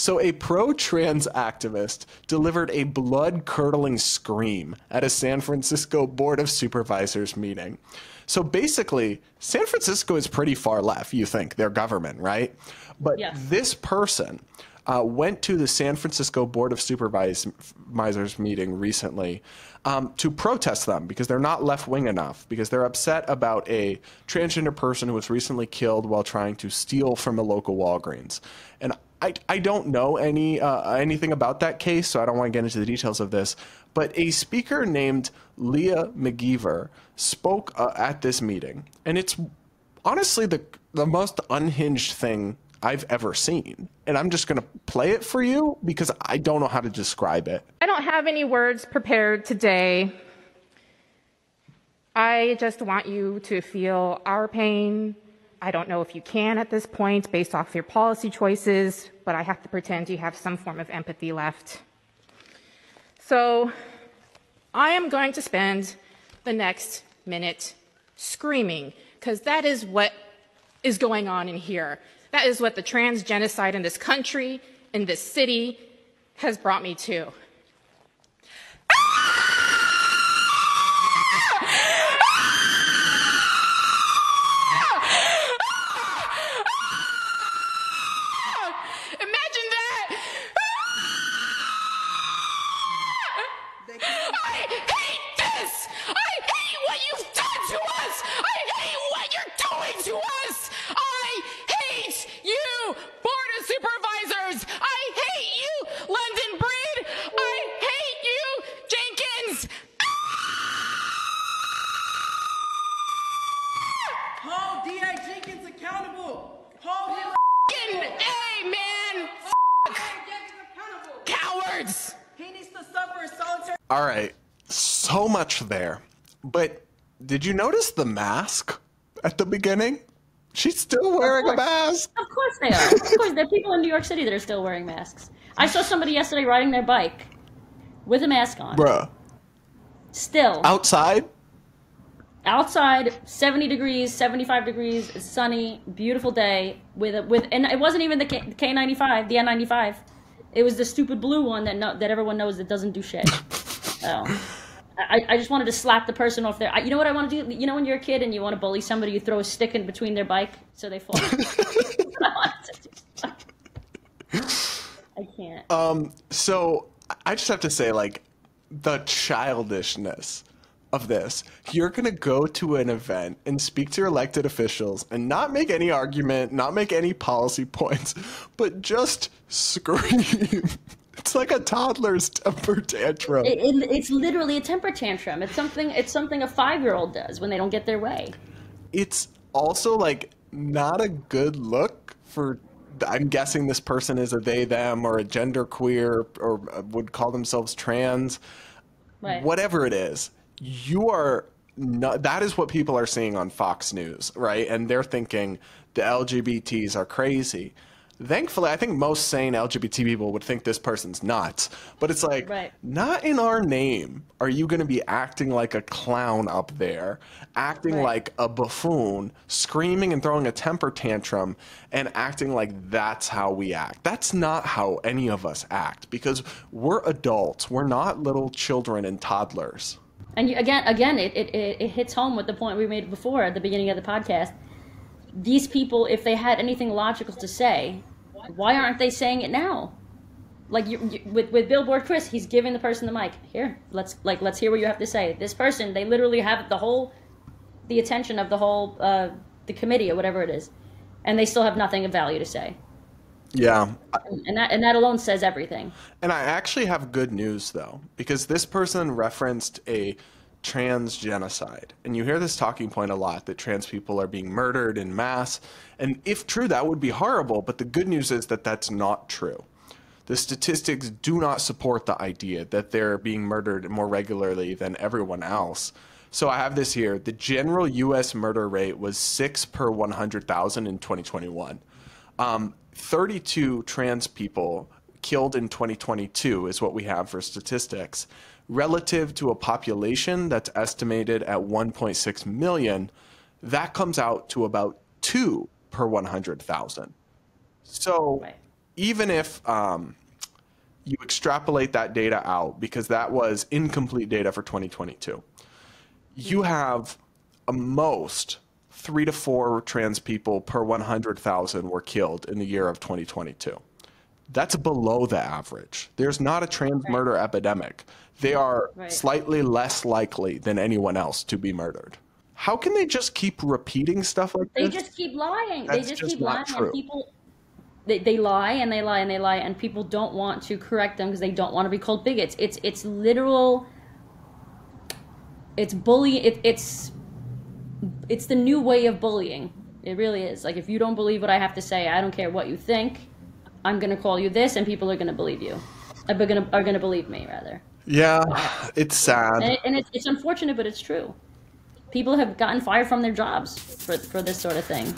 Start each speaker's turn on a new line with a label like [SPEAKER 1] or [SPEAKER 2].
[SPEAKER 1] So, a pro trans activist delivered a blood curdling scream at a San Francisco Board of Supervisors meeting. So, basically, San Francisco is pretty far left, you think, their government, right? But
[SPEAKER 2] Yes.
[SPEAKER 1] this person uh, went to the San Francisco Board of Supervisors meeting recently um, to protest them because they're not left wing enough, because they're upset about a transgender person who was recently killed while trying to steal from a local Walgreens. And I, I don't know any uh, anything about that case, so I don't want to get into the details of this. But a speaker named Leah McGeever spoke uh, at this meeting, and it's honestly the the most unhinged thing I've ever seen. And I'm just going to play it for you because I don't know how to describe it.
[SPEAKER 3] I don't have any words prepared today. I just want you to feel our pain. I don't know if you can at this point based off your policy choices, but I have to pretend you have some form of empathy left. So I am going to spend the next minute screaming because that is what is going on in here. That is what the trans genocide in this country, in this city, has brought me to.
[SPEAKER 1] All right, so much there. But did you notice the mask at the beginning? She's still wearing a mask.
[SPEAKER 2] Of course they are. Of course, there are people in New York City that are still wearing masks. I saw somebody yesterday riding their bike with a mask on.
[SPEAKER 1] Bruh.
[SPEAKER 2] Still
[SPEAKER 1] Outside?
[SPEAKER 2] outside, 70 degrees, 75 degrees, sunny, beautiful day with a, with and it wasn't even the K, K95, the N95. It was the stupid blue one that no, that everyone knows that doesn't do shit. so I, I just wanted to slap the person off there. I, you know what I want to do? You know when you're a kid and you want to bully somebody, you throw a stick in between their bike so they fall. I wanted to do. I can't.
[SPEAKER 1] Um, so I just have to say, like, the childishness of this. You're gonna go to an event and speak to your elected officials and not make any argument, not make any policy points, but just scream. It's like a toddler's temper tantrum.
[SPEAKER 2] It, it, it's literally a temper tantrum. It's something. It's something a five-year-old does when they don't get their way.
[SPEAKER 1] it's also like not a good look for i'm guessing this person is a they them or a gender queer or uh, would call themselves trans
[SPEAKER 2] Right.
[SPEAKER 1] whatever it is you are not, that is what people are seeing on fox news right and they're thinking the lgbts are crazy thankfully i think most sane lgbt people would think this person's nuts but it's like
[SPEAKER 2] Right.
[SPEAKER 1] not in our name are you going to be acting like a clown up there acting
[SPEAKER 2] Right.
[SPEAKER 1] like a buffoon screaming and throwing a temper tantrum and acting like that's how we act that's not how any of us act because we're adults we're not little children and toddlers
[SPEAKER 2] And you, again, again, it, it, it it hits home with the point we made before at the beginning of the podcast. These people, if they had anything logical to say, why aren't they saying it now? Like you, you, with with Billboard Chris, he's giving the person the mic. Here, let's like let's hear what you have to say. This person, they literally have the whole, the attention of the whole uh, the committee or whatever it is, and they still have nothing of value to say.
[SPEAKER 1] yeah
[SPEAKER 2] And that and that alone says everything.
[SPEAKER 1] And I actually have good news though, because this person referenced a trans genocide. And you hear this talking point a lot that trans people are being murdered in mass. And if true, that would be horrible. But the good news is that that's not true. The statistics do not support the idea that they're being murdered more regularly than everyone else. So I have this here. The general US murder rate was 6 per 100,000 in 2021. Um, 32 trans people killed in 2022 is what we have for statistics. Relative to a population that's estimated at 1.6 million, that comes out to about 2 per 100,000. So
[SPEAKER 2] Right.
[SPEAKER 1] even if um, you extrapolate that data out, because that was incomplete data for 2022, you have a most three to four trans people per 100,000 were killed in the year of 2022. That's below the average. There's not a trans right. murder epidemic. They are right. slightly less likely than anyone else to be murdered. How can they just keep repeating stuff like
[SPEAKER 2] they
[SPEAKER 1] this?
[SPEAKER 2] They just keep lying. That's they just, just keep lying, and people they, they lie and they lie and they lie, and people don't want to correct them because they don't want to be called bigots. It's it's literal. It's bully. It, it's it's the new way of bullying. It really is. Like if you don't believe what I have to say, I don't care what you think. I'm gonna call you this, and people are gonna believe you. Uh, are gonna are gonna believe me rather.
[SPEAKER 1] Yeah, it's sad,
[SPEAKER 2] and, it, and it's, it's unfortunate, but it's true people have gotten fired from their jobs for, for this sort of thing.